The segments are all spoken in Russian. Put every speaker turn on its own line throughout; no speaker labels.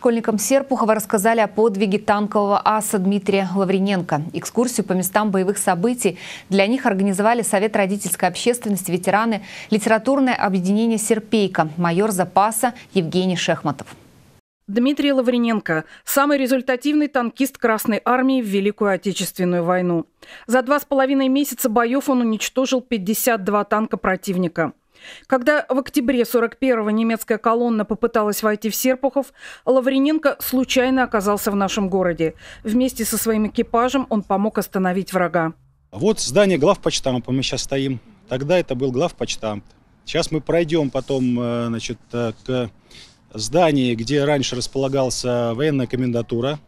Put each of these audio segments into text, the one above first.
Школьникам Серпухова рассказали о подвиге танкового аса Дмитрия Лаврененко. Экскурсию по местам боевых событий для них организовали Совет родительской общественности, ветераны, литературное объединение «Серпейка», майор запаса Евгений Шехматов.
Дмитрий Лаврененко – самый результативный танкист Красной Армии в Великую Отечественную войну. За два с половиной месяца боев он уничтожил 52 танка противника. Когда в октябре 41-го немецкая колонна попыталась войти в Серпухов, Лаврененко случайно оказался в нашем городе. Вместе со своим экипажем он помог остановить врага.
Вот здание главпочтампа мы сейчас стоим. Тогда это был главпочтамп. Сейчас мы пройдем потом э, значит, э, к здании, где раньше располагался военная комендатура.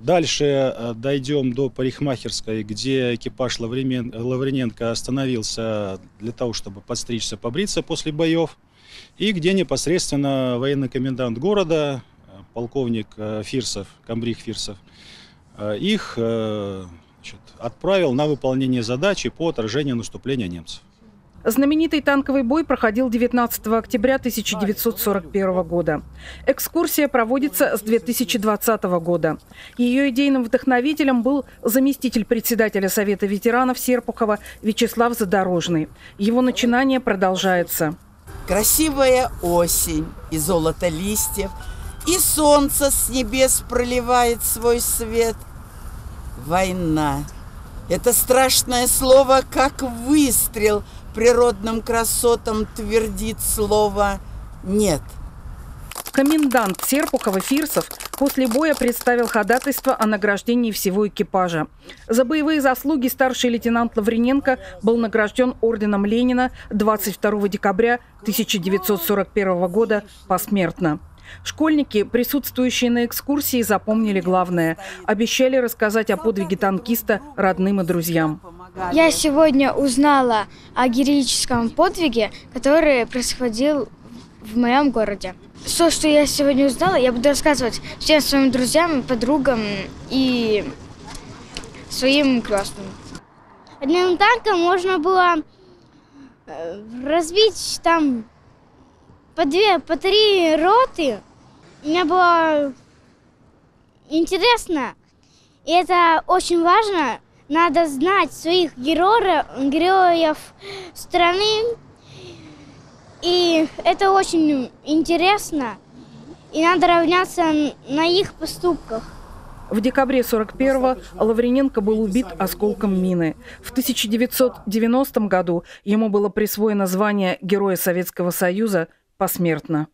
Дальше э, дойдем до парикмахерской, где экипаж Лаврененко остановился для того, чтобы подстричься, побриться после боев. И где непосредственно военный комендант города, э, полковник э, Фирсов, комбриг Фирсов, их значит, отправил на выполнение задачи по отражению наступления немцев.
Знаменитый танковый бой проходил 19 октября 1941 года. Экскурсия проводится с 2020 года. Ее идейным вдохновителем был заместитель председателя Совета ветеранов Серпухова Вячеслав Задорожный. Его начинание продолжается.
Красивая осень и золото листьев, и солнце с небес проливает свой свет. Война. Это страшное слово, как выстрел – природным красотам твердит слово «нет».
Комендант Серпухова Фирсов после боя представил ходатайство о награждении всего экипажа. За боевые заслуги старший лейтенант Лаврененко был награжден орденом Ленина 22 декабря 1941 года посмертно. Школьники, присутствующие на экскурсии, запомнили главное. Обещали рассказать о подвиге танкиста родным и друзьям.
Я сегодня узнала о героическом подвиге, который происходил в моем городе. Все, что я сегодня узнала, я буду рассказывать всем своим друзьям, подругам и своим крестным.
Одним танком можно было э, разбить там по две, по три роты. Мне было интересно, и это очень важно. Надо знать своих героев, героев страны, и это очень интересно, и надо равняться на их поступках.
В декабре 41-го Лаврененко был убит осколком мины. В 1990 году ему было присвоено звание Героя Советского Союза посмертно.